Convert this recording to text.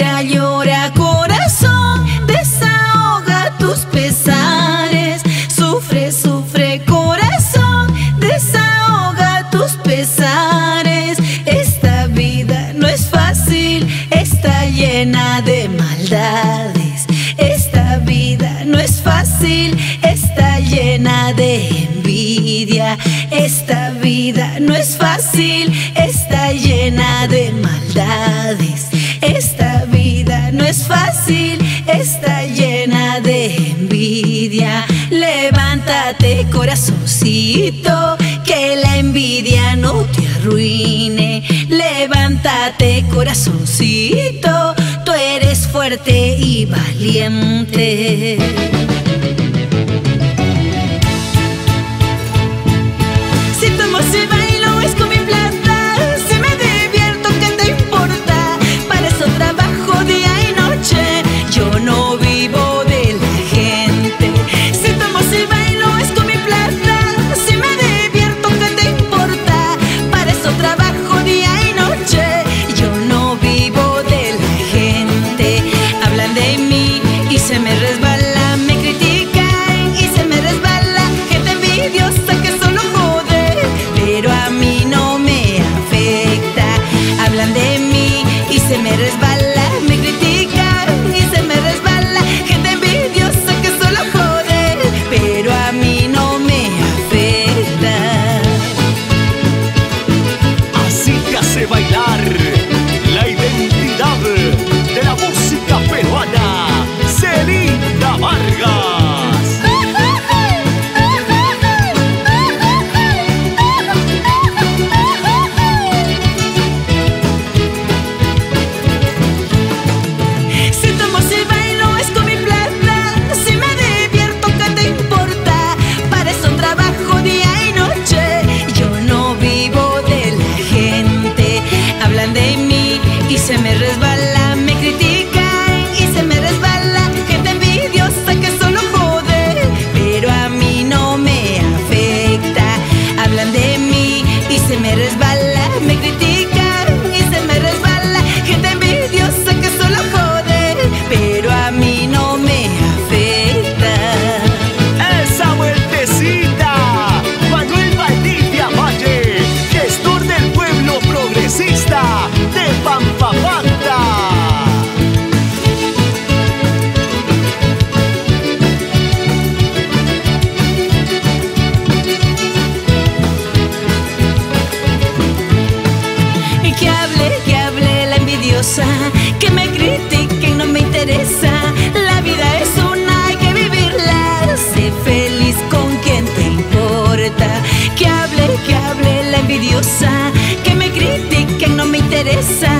Llora, llora corazón, desahoga tus pesares. Sufre, sufre corazón, desahoga tus pesares. Esta vida no es fácil, está llena de maldades. Esta vida no es fácil, está llena de envidia. Esta vida no es fácil, está llena de maldades. corazoncito, que la envidia no te arruine. Levántate, corazoncito, tú eres fuerte y valiente. se me resbala. que me critiquen no me interesa. La vida es una, hay que vivirla. Sé feliz con quien te importa. Que hable, que hable la envidiosa, que me critiquen no me interesa.